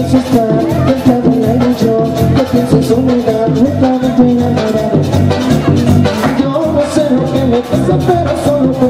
y asustar que en pienso en soledad no estaba bien yo no sé lo que me pasa pero solo